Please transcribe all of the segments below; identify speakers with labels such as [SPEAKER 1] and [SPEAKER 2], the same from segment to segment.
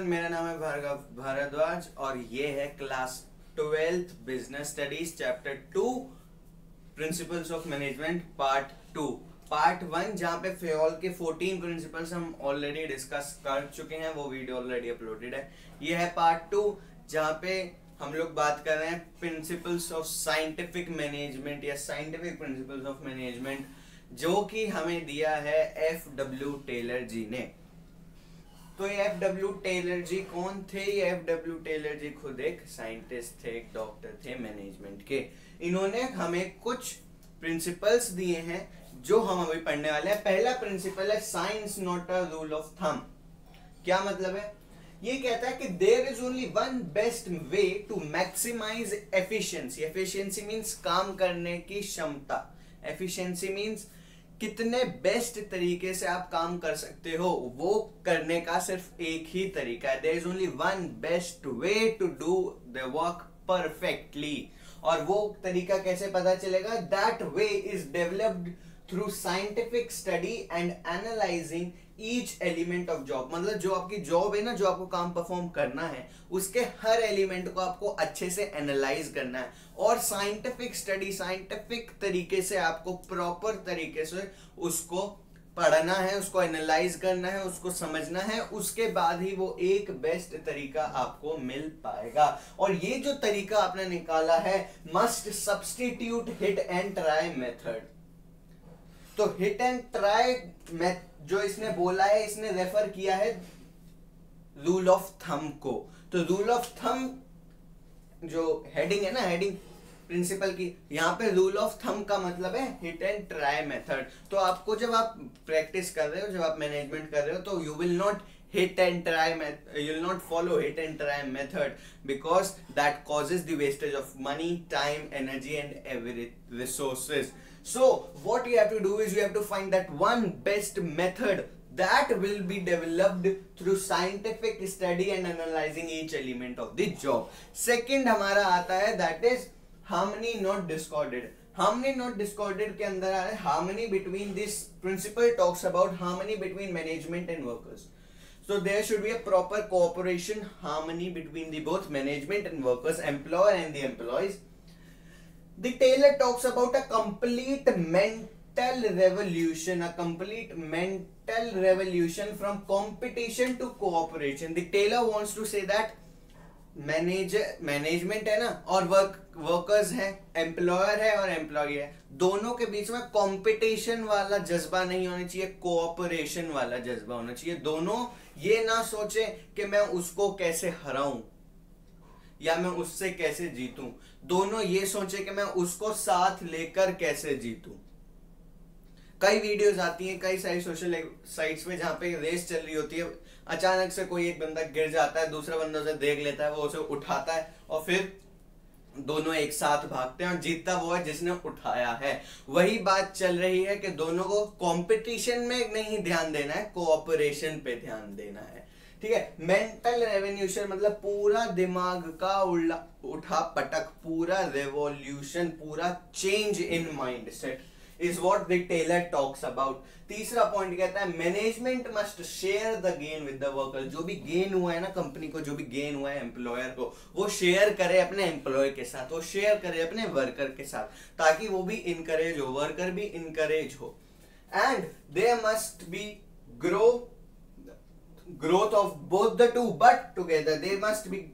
[SPEAKER 1] Everyone मेरा नाम है भार्गव भारद्वाज और ये है class twelfth business studies, chapter two, principles of management, part two. Part one, जहाँ पे फेल के 14 प्रिंसिपल्स हम ऑलरेडी डिस्कस कर चुके हैं, वो वीडियो ऑलरेडी अपलोडेड है। ये है पार्ट टू, जहाँ पे हम लोग बात कर रहे हैं प्रिंसिपल्स ऑफ़ साइंटिफिक मैनेजमेंट या साइंटिफिक प्रिंसिपल्स ऑफ़ मैनेजमेंट, जो कि हमें दिया है एफ़ डब्ल्यू टेलर जी ने। तो ये एफ़ डब्ल्यू टेलर जी कौन थे? ये एफ़ डब्ल्यू टेलर जी खुद एक साइंटिस्ट थे, एक डॉक्टर थे मैनेजमेंट के। इन्होंने हमें कुछ प्रिंसिपल्स दिए हैं जो हम अभी पढ़ने वाले हैं। पहला प्रिंसिपल है science not a rule of thumb क्या मतलब है? ये कहता है कि there is only one best way to maximise efficiency efficiency means काम करने की क्षमता। एफिशिएंसी मींस कितने बेस्ट तरीके से आप काम कर सकते हो, वो करने का सिर्फ़ एक ही तरीका है। There is only one best way to do the work perfectly और वो तरीका कैसे पता चलेगा? That way is developed through scientific study and analysing each element of job मतलब जो आपकी जॉब है ना, जो आपको काम परफॉर्म करना है, उसके हर एलिमेंट को आपको अच्छे से एनालाइज करना है। और साइंटिफिक स्टडी साइंटिफिक तरीके से आपको प्रॉपर तरीके से उसको पढ़ना है, उसको एनालाइज करना है, उसको समझना है, उसके बाद ही वो एक बेस्ट तरीका आपको मिल पाएगा। और ये जो तरीका आपने निकाला है must substitute hit and try method तो हिट एंड ट्राई जो इसने बोला है, इसने रेफर किया है रूल ऑफ़ थम को। तो रूल ऑफ़ थम जो हेडिंग है ना हेडिंग प्रिंसिपल की, यहाँ पे रूल ऑफ़ थम का मतलब है हिट एंड ट्राई मेथड तो आपको जब आप प्रैक्टिस कर रहे हो, जब आप मैनेजमेंट कर रहे हो तो you will not hit and try method you will not follow hit and try method because that causes the wastage of money, time, energy and every so what you have to do is you have to find that one best method that will be developed through scientific study and analyzing each element of the job second हमारा आता है that is harmony not discorded harmony not discorded के अंदर आ रहा है harmony between this principle talks about harmony between management and workers so there should be a proper cooperation harmony between the both management and workers employer and the employees the taylor talks about a complete mental revolution a complete mental revolution from competition to cooperation the taylor wants to say that manager management है ना और work workers है employer है और employ है दोनों के बीच में कंपटीशन वाला जज्बा नहीं होना चाहिए कोऑपरेशन वाला जज्बा होना चाहिए दोनों ये ना सोचे कि मैं उसको कैसे हराऊं या मैं उससे कैसे जीतूं? दोनों ये सोचे कि मैं उसको साथ लेकर कैसे जीतूं? कई वीडियोस आती हैं, कई सारी सोशल साइट्स पे जहाँ पे रेस चल रही होती है। अचानक से कोई एक बंदा गिर जाता है, दूसरा बंदा उसे देख लेता है, वो उसे उठाता है और फिर दोनों एक साथ भागते हैं और जीतता वो है जिसने उठाया है। वही बात चल रही है कि दोनों को कंपटीशन में नहीं ध्यान देना है कोऑपरेशन पे ध्यान देना है। ठीक है? मेंटल रेवोल्यूशन मतलब पूरा दिमाग का उठा पटक, पूरा रेवोल्यूशन पूरा change in mind set is what the Taylor talks about तीसरा पॉइंट कहता है management must share the gain with the worker जो भी गेन हुआ है ना कंपनी को, जो भी गेन हुआ है एम्प्लॉयर को, वो शेयर करे अपने एम्प्लॉय के साथ, वो शेयर करे अपने वर्कर के साथ, ताकि वो भी इनकरेज हो वर्कर भी इनकरेज हो. And they must be grow growth of both the two, but together they must be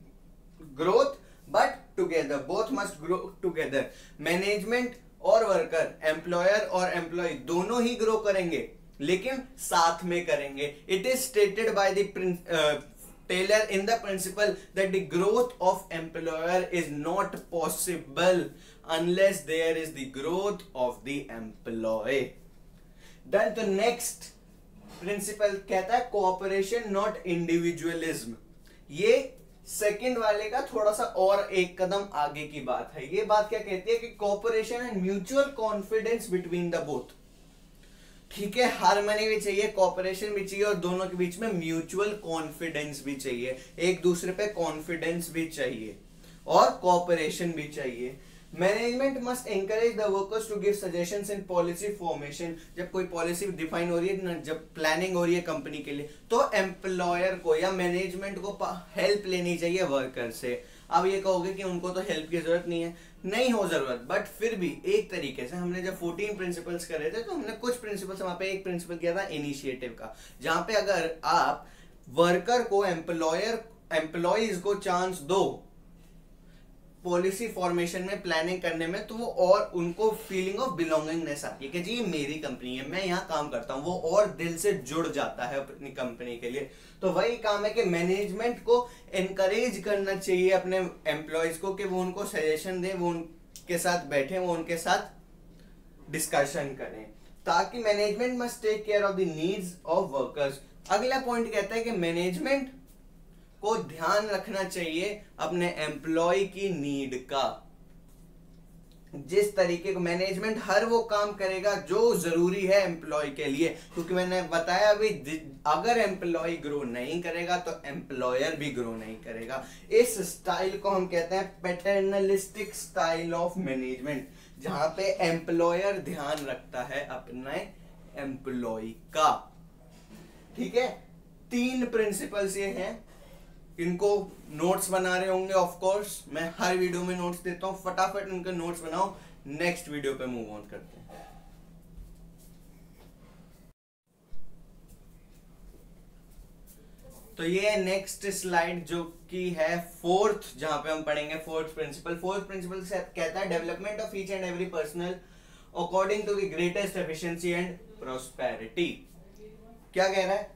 [SPEAKER 1] growth, but together, both must grow together. Management और वर्कर एम्प्लॉयर और एम्प्लॉय दोनों ही ग्रो करेंगे, लेकिन साथ में करेंगे। It is stated by the Taylor in the principle that the growth of employer is not possible unless there is the growth of the employee then the next principle कहता है cooperation not individualism ये second वाले का थोड़ा सा और एक कदम आगे की बात है। ये बात क्या कहती है कि cooperation and mutual confidence between the both ठीक है हारमोनी भी चाहिए कॉपरेशन भी चाहिए और दोनों के बीच में म्यूचुअल कॉन्फिडेंस भी चाहिए। एक दूसरे पे कॉन्फिडेंस भी चाहिए और कॉपरेशन भी चाहिए। Management must encourage the workers to give suggestions in policy formation जब कोई पॉलिसी डिफाइन हो रही है, ना जब प्लानिंग हो रही है कंपनी के लिए तो एम्प्लॉयर को या मैनेजमेंट को हेल्प लेनी चाहिए वर्कर से। अब ये कहोगे कि उनको तो हेल्प की ज़रूरत नहीं है। नहीं हो ज़रूरत बट फिर भी एक तरीके से हमने जब 14 प्रिंसिपल्स करे थे तो हमने कुछ प्रिंसिपल्स वहाँ पे एक प्रिंसिपल किया था इनिशिएटिव का। जहाँ पे अगर आप वर्कर को एम्प्लॉयर एम्प्लॉयज़ को चांस दो पॉलिसी फॉर्मेशन में प्लानिंग करने में तो वो और उनको फीलिंग ऑफ़ बिलोंगिंगनेस आती है कि जी, ये मेरी कंपनी है, मैं यहाँ काम करता हूँ, वो और दिल से जुड़ जाता है अपनी कंपनी के लिए। तो वही काम है कि मैनेजमेंट को एनकरेज करना चाहिए अपने एम्प्लॉयज़ को कि वो उनको सजेशन दें, वो उनके साथ बैठे, वो उनके साथ डिस्कशन करें। ताकि management must take care of the needs of workers अगला पॉइंट कहता है कि मैनेजमेंट को ध्यान रखना चाहिए अपने एम्प्लॉय की नीड का। जिस तरीके को मैनेजमेंट हर वो काम करेगा जो ज़रूरी है एम्प्लॉय के लिए। क्योंकि मैंने बताया अभी अगर एम्प्लॉय ग्रो नहीं करेगा तो एम्प्लॉयर भी ग्रो नहीं करेगा। इस स्टाइल को हम कहते हैं पैटर्नलिस्टिक स्टाइल ऑफ़ मैनेजमेंट जहाँ पे एम्प्लॉयर ध्यान रखता है अपने एम्प्लॉय का। ठीक है? तीन प्रिंसिपल्स ये हैं। इनको नोट्स बना रहे होंगे ऑफ़ कोर्स मैं हर वीडियो में नोट्स देता हूँ, फटाफट उनके नोट्स बनाओ। नेक्स्ट वीडियो पे मूव ऑन करते हैं। तो ये नेक्स्ट स्लाइड जो कि है फोर्थ जहाँ पे हम पढ़ेंगे फोर्थ प्रिंसिपल फोर्थ प्रिंसिपल से कहता है development of each and every personal according to the greatest efficiency and prosperity क्या कह रहा है?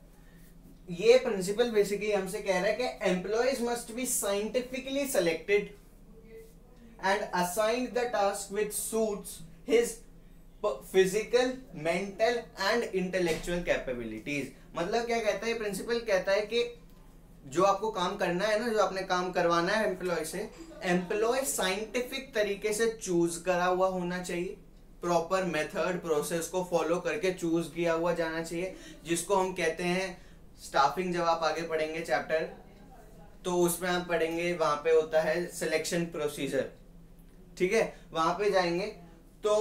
[SPEAKER 1] ये प्रिंसिपल बेसिकली हमसे कह रहा है कि employees must be scientifically selected and assigned the task which suits his physical mental and intellectual capabilities मतलब क्या कहता है? प्रिंसिपल कहता है कि जो आपको काम करना है ना, जो आपने काम करवाना है एम्प्लॉय से एम्प्लॉय साइंटिफिक तरीके से चूज़ करा हुआ होना चाहिए। प्रॉपर मेथड प्रोसेस को फॉलो करके चूज़ किया हुआ जाना चाहिए, जिसको हम कहते हैं स्टाफिंग जब आप आगे पढ़ेंगे चैप्टर तो उसमें आप पढ़ेंगे, वहाँ पे होता है सिलेक्शन प्रोसीजर ठीक है? वहाँ पे जाएँगे तो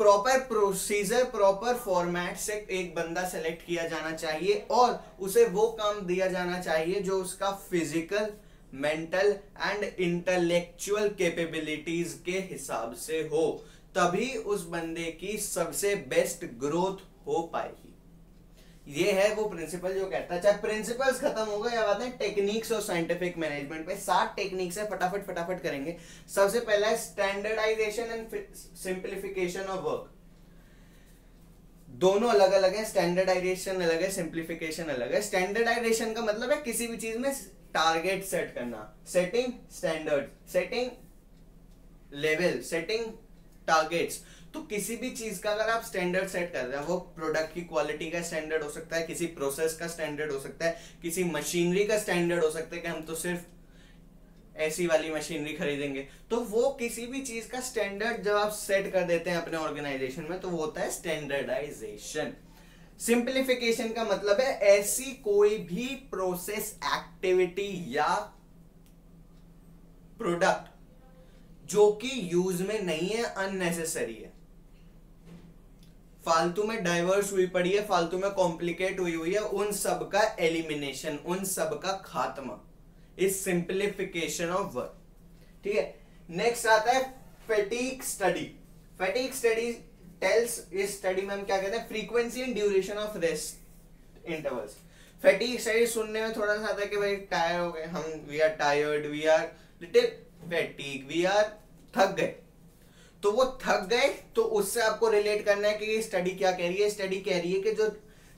[SPEAKER 1] प्रॉपर प्रोसीजर प्रॉपर फॉर्मेट से एक बंदा सेलेक्ट किया जाना चाहिए और उसे वो काम दिया जाना चाहिए जो उसका physical mental and intellectual capabilities के हिसाब से हो। तभी उस बंदे की सबसे बेस्ट ग्रोथ हो पाएगी। ये है वो प्रिंसिपल जो कहता है, चाहे प्रिंसिपल्स खत्म हो गए अब आते हैं? टेक्निक्स और साइंटिफिक मैनेजमेंट पे सात टेक्निक्स है, फटाफट फटाफट करेंगे। सबसे पहला है standardisation and simplification of work दोनों अलग अलग है स्टैंडर्डाइजेशन अलग है सिंप्लीफिकेशन अलग है। स्टैंडर्डाइजेशन का मतलब है किसी भी चीज़ में टारगेट सेट करना। Setting standard setting level setting targets तो किसी भी चीज़ का अगर आप स्टैंडर्ड सेट कर रहे हैं वो प्रोडक्ट की क्वालिटी का स्टैंडर्ड हो सकता है, किसी प्रोसेस का स्टैंडर्ड हो सकता है, किसी मशीनरी का स्टैंडर्ड हो सकता है कि हम तो सिर्फ़ ऐसी वाली मशीनरी खरीदेंगे। तो वो किसी भी चीज़ का स्टैंडर्ड जब आप सेट कर देते हैं अपने ऑर्गेनाइजेशन में तो वो होता है स्टैंडर्डाइजेशन सिंप्लीफिकेशन का मतलब है ऐसी कोई भी प्रोसेस एक्टिविटी या प्रोडक्ट जो कि यूज़ में नहीं है अननेसेसरी है। फालतू में डाइवर्स हुई पड़ी है, फालतू में कॉम्प्लिकेट हुई हुई है, उन सब का एलिमिनेशन उन सब का खात्मा। इज़ सिंप्लीफिकेशन ऑफ़ वर्क ठीक है? नेक्स्ट आता है fatigue study fatigue study tells इस स्टडी में हम क्या कहते हैं? Frequency and duration of rest intervals fatigue study सुनने में थोड़ा सा आता है कि भाई टायर हो गए, हम we are tired we are little fatigue we are थक गए। तो वो थक गए तो उससे आपको रिलेट करना है कि स्टडी क्या कह रही है? स्टडी कह रही है कि जो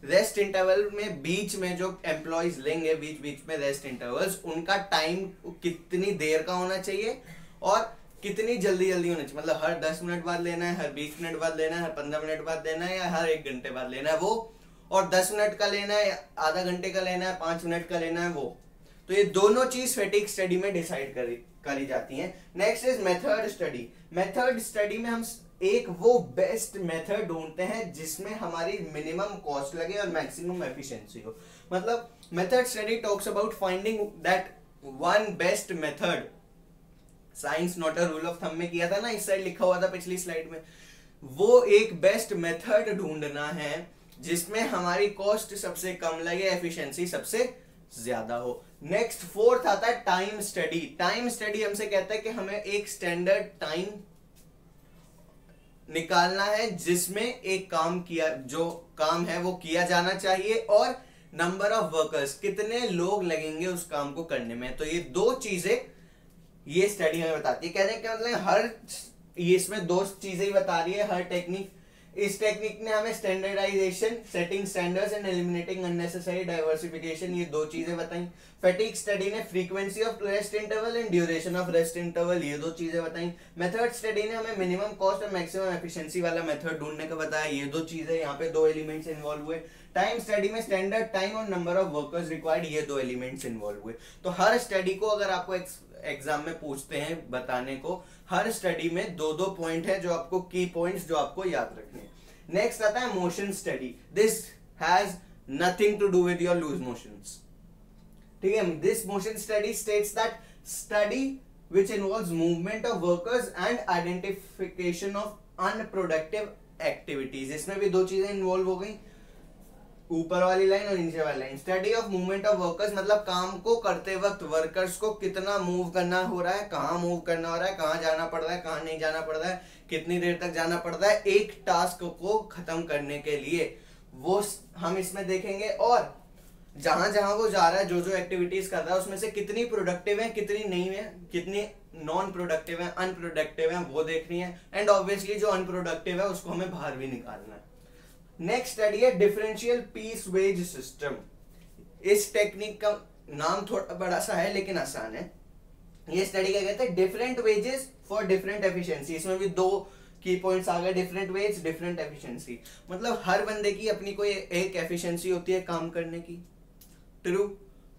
[SPEAKER 1] रेस्ट इंटरवल में बीच में जो एम्प्लॉयज़ लेंगे, बीच बीच में रेस्ट इंटरवल्स उनका टाइम कितनी देर का होना चाहिए और कितनी जल्दी जल्दी होना चाहिए? मतलब हर दस मिनट बाद लेना है, हर बीस मिनट बाद लेना है, हर पंद्रह मिनट बाद लेना है या हर एक घंटे बाद लेना है, वो। और दस मिनट का लेना है आधा घंटे का लेना है, पाँच मिनट का लेना है, वो। तो ये दोनों चीज़ फेटिक स्टडी में डिसाइड करी करी जाती हैं। Next is method study method study में हम एक वो बेस्ट मेथड ढूंढते हैं जिसमें हमारी मिनिमम कॉस्ट लगे और मैक्सिमम एफिशिएंसी हो। मतलब method study talks about finding that one best method science not a rule of thumb में किया था ना, इस साइड लिखा हुआ था पिछली स्लाइड में। वो एक बेस्ट मेथड ढूंढना है जिसमें हमारी कॉस्ट सबसे कम लगे एफिशिएंसी सबसे ज़्यादा हो। नेक्स्ट फोर्थ आता है टाइम स्टडी टाइम स्टडी हमसे कहता है कि हमें एक स्टैंडर्ड टाइम निकालना है जिसमें एक काम किया, जो काम है वो किया जाना चाहिए और नंबर ऑफ़ वर्कर्स कितने लोग लगेंगे उस काम को करने में। तो ये दो चीज़ें, ये स्टडी हमें बताती है। कहने का मतलब हर, ये इसमें दो चीज़ें ही बता रही है, हर टेक्निक इस टेक्निक ने हमें standardisation setting standards and eliminating unnecessary diversification ये दो चीज़ें बताई। फैटिक स्टडी ने frequency of rest interval and duration of rest interval ये दो चीज़ें बताई। मेथड स्टडी ने हमें मिनिमम कॉस्ट और मैक्सिमम एफिशिएंसी वाला मेथड ढूँढने का बताया। ये दो चीज़ें यहाँ पे दो एलिमेंट्स इन्वॉल्व हुए। टाइम स्टडी में स्टैंडर्ड टाइम और नंबर ऑफ़ वर्कर्स रिक्वायर्ड ये दो एलिमेंट्स इन्वॉल्व हुए। तो हर स्टडी को अगर आपको एग्ज़ाम में पूछते हैं, बताने को, हर स्टडी में दो दो पॉइंट है जो आपको की पॉइंट्स जो आपको याद रखने नेक्स्ट आता है motion study this has nothing to do with your loose motions ठीक है? This motion study states that study which involves movement of workers and identification of unproductive activities इसमें भी दो चीज़ें इन्वॉल्व हो गई। ऊपर वाली लाइन और नीचे वाली line. Study of movement of workers मतलब काम को करते वक्त वर्कर्स को कितना मूव करना हो रहा है, कहाँ मूव करना हो रहा है, कहाँ जाना पड़ रहा है, कहाँ नहीं जाना पड़ रहा है, कितनी देर तक जाना पड़ रहा है, एक टास्क को खत्म करने के लिए। वो हम इसमें देखेंगे और जहाँ जहाँ वो जा रहा है जो जो एक्टिविटीज़ कर रहा है, उसमें से कितनी प्रोडक्टिव है, कितनी नहीं है, कितनी नॉन प्रोडक्टिव है अनप्रोडक्टिव है, वो देखनी है। एंड ऑब्वियसली जो अनप्रोडक्टिव है, उसको हमें बाहर भी निकालना है। नेक्स्ट स्टडी है डिफरेंशियल पीस वेज सिस्टम इस टेक्निक का नाम थोड़ा बड़ा सा है, लेकिन आसान है। ये स्टडी क्या कहते हैं? Different wages for different efficiency इसमें भी दो की पॉइंट्स आ गए डिफरेंट वेज डिफरेंट एफिशिएंसी मतलब हर बंदे की अपनी कोई एक एफिशिएंसी होती है काम करने की। ट्रू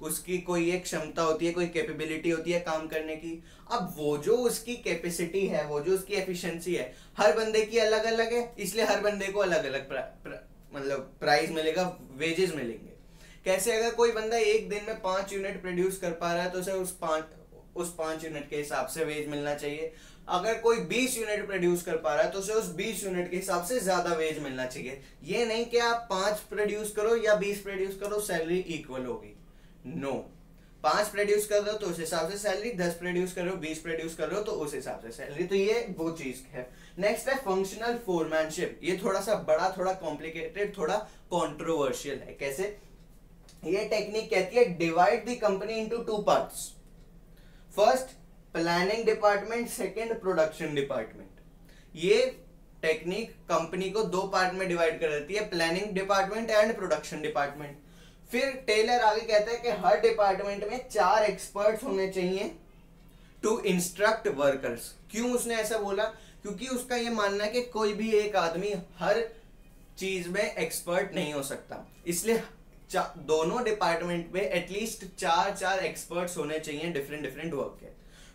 [SPEAKER 1] उसकी कोई एक क्षमता होती है, कोई कैपेबिलिटी होती है काम करने की। अब वो जो उसकी कैपेसिटी है, वो जो उसकी एफिशिएंसी है, हर बंदे की अलग अलग है, इसलिए हर बंदे को अलग अलग मतलब प्राइस मिलेगा वेजेस मिलेंगे। कैसे अगर कोई बंदा एक दिन में पाँच यूनिट प्रोड्यूस कर पा रहा है तो उसे उस पाँच उस पाँच यूनिट के हिसाब से वेज मिलना चाहिए। अगर कोई 20 यूनिट प्रोड्यूस कर पा रहा है तो उसे उस 20 यूनिट के हिसाब से ज़्यादा वेज मिलना चाहिए। ये नहीं कि आप पाँच प्रोड्यूस करो या 20 प्रोड्यूस करो सैलरी इक्वल होगी। नो पाँच प्रोड्यूस कर रहे हो तो उस हिसाब से सैलरी दस प्रोड्यूस कर रहे हो, बीस प्रोड्यूस कर रहे हो तो उस हिसाब से सैलरी तो ये वो चीज़ है। नेक्स्ट है फंक्शनल फोरमैनशिप ये थोड़ा सा बड़ा, थोड़ा कॉम्प्लिकेटेड थोड़ा कॉन्ट्रोवर्शियल है। कैसे? ये टेक्निक कहती है divide the company into two parts first planning department second production department ये टेक्निक कंपनी को दो पार्ट में डिवाइड कर देती है planning department and production department फिर टेलर आगे कहता है कि हर डिपार्टमेंट में चार एक्सपर्ट्स होने चाहिए टू इंस्ट्रक्ट वर्कर्स क्यों उसने ऐसा बोला? क्योंकि उसका यह मानना है कि कोई भी एक आदमी हर चीज़ में एक्सपर्ट नहीं हो सकता। इसलिए दोनों डिपार्टमेंट में एटलीस्ट चार चार एक्सपर्ट्स होने चाहिए डिफरेंट डिफरेंट वर्क के।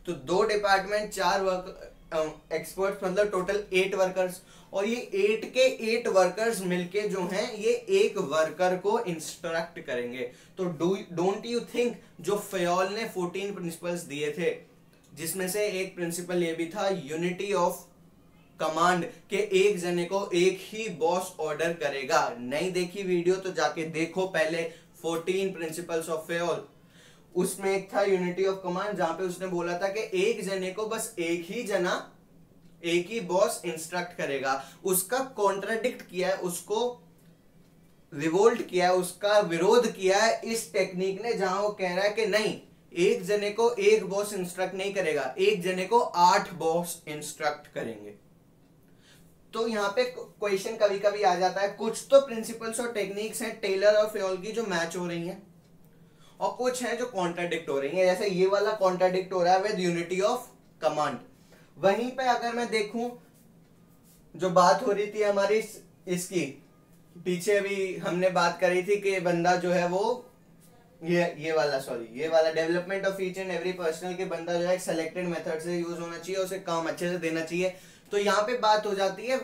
[SPEAKER 1] तो दो डिपार्टमेंट चार वर्क एक्सपर्ट्स मतलब टोटल एट वर्कर्स और ये एट के एट वर्कर्स मिलके जो हैं, ये एक वर्कर को इंस्ट्रक्ट करेंगे। तो डोंट यू थिंक जो फयोल ने फोर्टीन प्रिंसिपल्स दिए थे, जिसमें से एक प्रिंसिपल ये भी था यूनिटी ऑफ़ कमांड के एक जने को एक ही बॉस ऑर्डर करेगा। नहीं देखी वीडियो तो जाके देखो पहले फोर्टीन प्रिंसिपल्स ऑफ़ फेल उसमें एक था यूनिटी ऑफ़ कमांड जहाँ पे उसने बोला था कि एक जने को बस एक ही जना एक ही बॉस इंस्ट्रक्ट करेगा। उसका कॉन्ट्राडिक्ट किया है, उसको रिवोल्ट किया है, उसका विरोध किया है, इस टेक्निक ने जहाँ वो कह रहा है कि नहीं, एक जने को एक बॉस इंस्ट्रक्ट नहीं करेगा, एक जने को आठ बॉस इंस्ट्रक्ट करेंगे। तो यहाँ पे क्वेश्चन कभी कभी आ जाता है, कुछ तो प्रिंसिपल्स और टेक्निक्स हैं टेलर और फ्योल की, जो मैच हो रही हैं, और कुछ हैं जो कॉन्ट्राडिक्ट हो रही हैं। जैसे ये वाला कॉन्ट्राडिक्ट हो रहा है विद यूनिटी ऑफ़ कमांड वहीं पे अगर मैं देखूँ जो बात हो रही थी हमारी इस, इसकी पीछे भी हमने बात करी थी कि बंदा जो है वो ये ये वाला सॉरी ये वाला development of each and every personal के बंदा जो है सेलेक्टेड मेथड से यूज़ होना चाहिए उसे काम अच्छे से देना चाहिए। तो यहाँ पे बात हो जाती है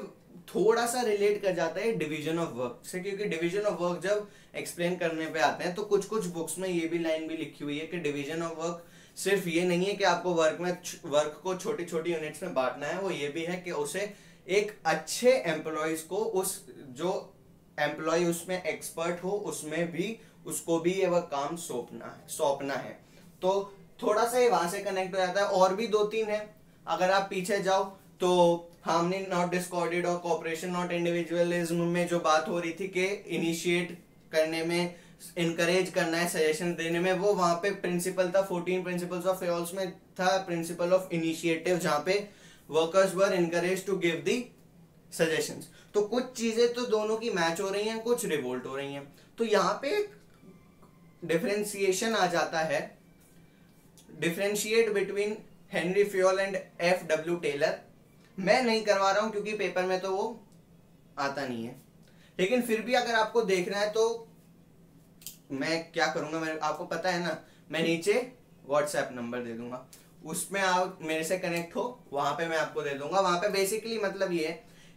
[SPEAKER 1] थोड़ा सा रिलेट कर जाता है डिवीज़न ऑफ़ वर्क से क्योंकि डिवीज़न ऑफ़ वर्क जब एक्सप्लेन करने पे आते हैं तो कुछ कुछ बुक्स में ये भी लाइन भी लिखी हुई है कि डिवीज़न ऑफ़ वर्क सिर्फ़ ये नहीं है कि आपको वर्क में वर्क को छोटी छोटी यूनिट्स में बांटना है, वो ये भी है कि उसे एक अच्छे एम्प्लॉयज़ को उस, जो एम्प्लॉय उसमें एक्सपर्ट हो, उसमें भी उसको भी ये वह काम सौंपना है सौंपना है। तो थोड़ा सा ये वहाँ से कनेक्ट हो जाता है, और भी दो तीन है। अगर आप पीछे जाओ तो हार्मनी नॉट डिस्कॉर्डेड और कॉपरेशन नॉट इंडिविजुअलिज्म में जो बात हो रही थी कि इनिशिएट करने में इनकरेज करना है सजेशन देने में, वो वहाँ पे प्रिंसिपल था फोर्टीन प्रिंसिपल्स ऑफ़ फेयर्स में था प्रिंसिपल ऑफ़ इनिशिएटिव जहाँ पे workers were encourage to give the suggestions तो कुछ चीज़ें तो दोनों की मैच हो रही हैं, कुछ रिवोल्ट हो रही हैं। तो यहाँ पे डिफ्रेंसिएशन आ जाता है। Differentiate between Henri Fayol and F W Taylor मैं नहीं करवा रहा हूँ, क्योंकि पेपर में तो वो आता नहीं है। लेकिन फिर भी अगर आपको देखना है तो मैं क्या करूँगा? मेरे, आपको पता है ना, मैं नीचे व्हाट्सएप नंबर दे दूँगा। उसमें आप मेरे से कनेक्ट हो, वहाँ पे मैं आपको दे दूँगा। वहाँ पे बेसिकली मतलब ये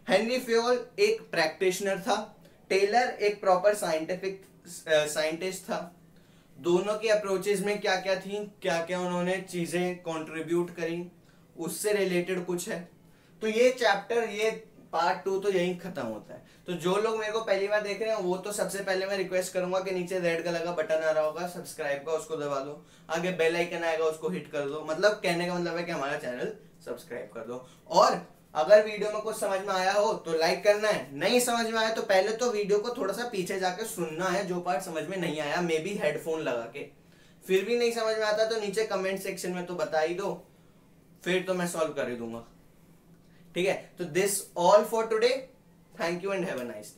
[SPEAKER 1] हेनरी फ्योल एक प्रैक्टिशनर था टेलर एक प्रॉपर साइंटिफिक साइंटिस्ट था। दोनों की अप्रोचेज में क्या क्या थी क्या क्या उन्होंने चीज़ें कंट्रीब्यूट करी, उससे रिलेटेड कुछ है। तो ये चैप्टर ये पार्ट टू तो यही खत्म होता है। तो जो लोग मेरे को पहली बार देख रहे हैं, वो तो सबसे पहले मैं रिक्वेस्ट करूँगा कि नीचे रेड कलर का बटन आ रहा होगा सब्सक्राइब का, उसको दबा दो। आगे बेल आइकन आएगा, उसको हिट कर दो। मतलब कहने का मतलब है कि हमारा चैनल सब्सक्राइब कर दो। और अगर वीडियो में कुछ समझ में आया हो तो लाइक करना है। नहीं समझ में आया तो पहले तो वीडियो को थोड़ा सा पीछे जाके सुनना है, जो पार्ट समझ में नहीं आया। मे बी हेडफोन लगा के। फिर भी नहीं समझ में आता तो नीचे कमेंट सेक्शन में तो बता ही दो। फिर तो मैं सॉल्व कर ही दूँगा। ठीक है? तो this all for today thank you and have a nice